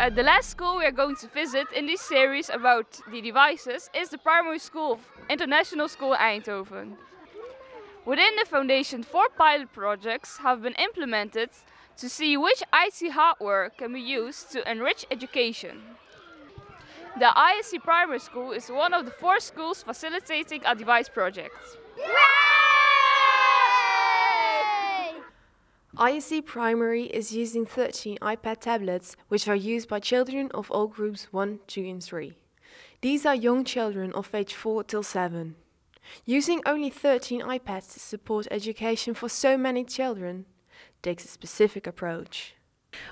Uh, the last school we are going to visit in this series about the devices is the primary school International School Eindhoven. Within the foundation, four pilot projects have been implemented to see which IT hardware can be used to enrich education. The ISE Primary School is one of the four schools facilitating a device project. ISE Primary is using 13 iPad tablets, which are used by children of all groups 1, 2 and 3. These are young children of age 4 till 7. Using only 13 iPads to support education for so many children takes a specific approach.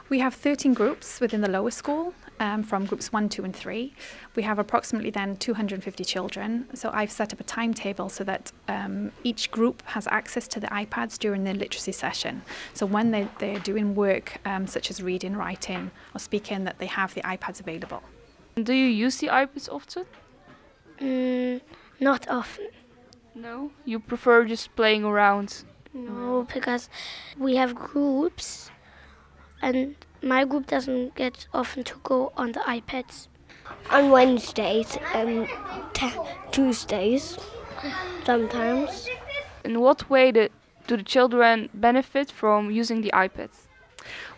We have 13 groups within the lower school um, from groups 1, 2 and 3. We have approximately then 250 children. So I've set up a timetable so that um, each group has access to the iPads during their literacy session. So when they, they're doing work um, such as reading, writing or speaking that they have the iPads available. Do you use the iPads often? Mm, not often. No? You prefer just playing around? No, because we have groups and my group doesn't get often to go on the iPads. On Wednesdays um, and Tuesdays, sometimes. In what way do the children benefit from using the iPads?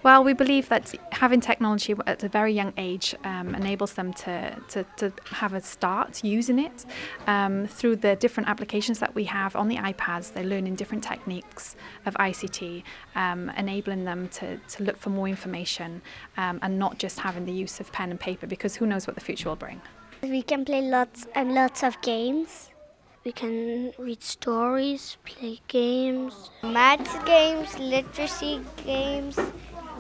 Well, we believe that having technology at a very young age um, enables them to, to, to, have a start using it. Um, through the different applications that we have on the iPads, they're learning different techniques of ICT, um, enabling them to, to look for more information um, and not just having the use of pen and paper because who knows what the future will bring. We can play lots and lots of games. We can read stories, play games, maths games, literacy games,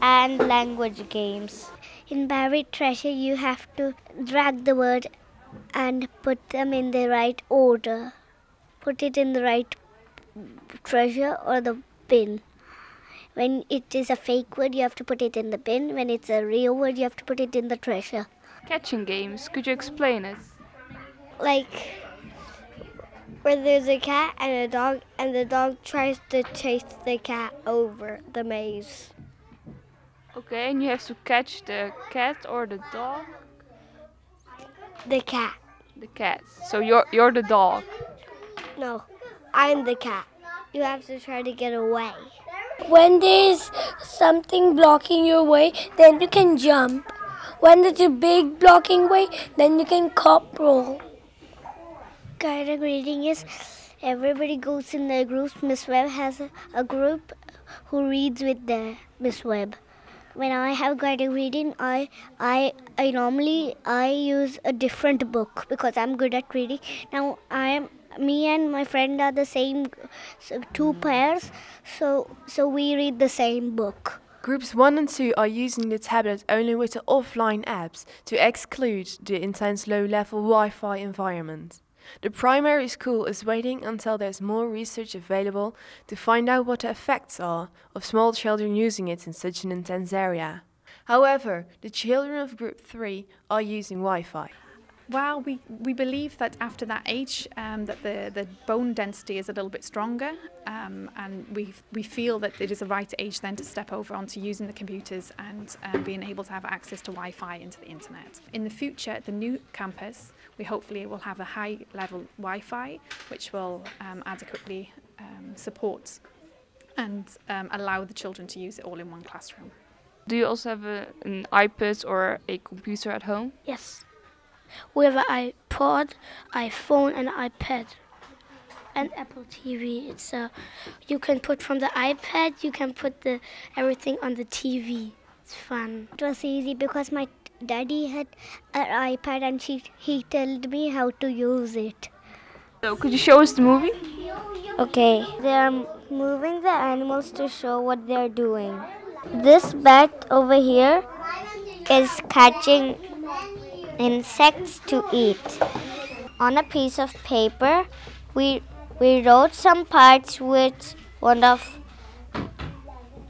and language games. In Buried Treasure, you have to drag the word and put them in the right order. Put it in the right treasure or the bin. When it is a fake word, you have to put it in the bin. When it's a real word, you have to put it in the treasure. Catching games, could you explain it? Like where there's a cat and a dog, and the dog tries to chase the cat over the maze. Okay, and you have to catch the cat or the dog? The cat. The cat. So you're you're the dog. No, I'm the cat. You have to try to get away. When there's something blocking your way, then you can jump. When there's a big blocking way, then you can cop roll. Guided reading is everybody goes in their groups. Miss Webb has a, a group who reads with the Miss Webb when I have guided reading, I, I, I normally I use a different book because I'm good at reading. Now I am me and my friend are the same, so two pairs, so so we read the same book. Groups 1 and 2 are using the tablet only with the offline apps to exclude the intense low-level Wi-Fi environment. The primary school is waiting until there's more research available to find out what the effects are of small children using it in such an intense area. However, the children of group 3 are using Wi-Fi. Well, we, we believe that after that age, um, that the, the bone density is a little bit stronger, um, and we, we feel that it is the right age then to step over onto using the computers and um, being able to have access to Wi-Fi into the internet. In the future, the new campus, we hopefully will have a high-level Wi-Fi, which will um, adequately um, support and um, allow the children to use it all in one classroom. Do you also have a, an iPad or a computer at home? Yes. We have an iPod, iPhone, and iPad, and Apple TV. It's a you can put from the iPad. You can put the everything on the TV. It's fun. It was easy because my daddy had an iPad and she he told me how to use it. So could you show us the movie? Okay, they are moving the animals to show what they're doing. This bat over here is catching insects to eat. On a piece of paper, we, we wrote some parts which one of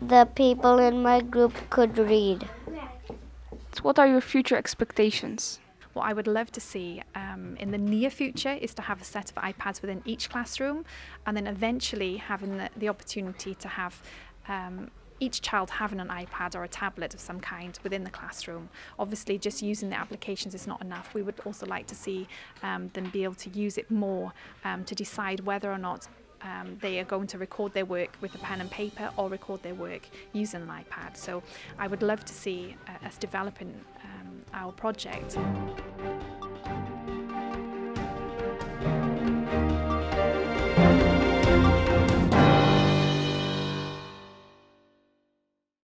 the people in my group could read. What are your future expectations? What I would love to see um, in the near future is to have a set of iPads within each classroom and then eventually having the, the opportunity to have um, each child having an iPad or a tablet of some kind within the classroom. Obviously, just using the applications is not enough. We would also like to see um, them be able to use it more um, to decide whether or not um, they are going to record their work with a pen and paper or record their work using an iPad. So I would love to see uh, us developing um, our project.